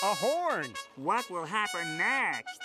A horn! What will happen next?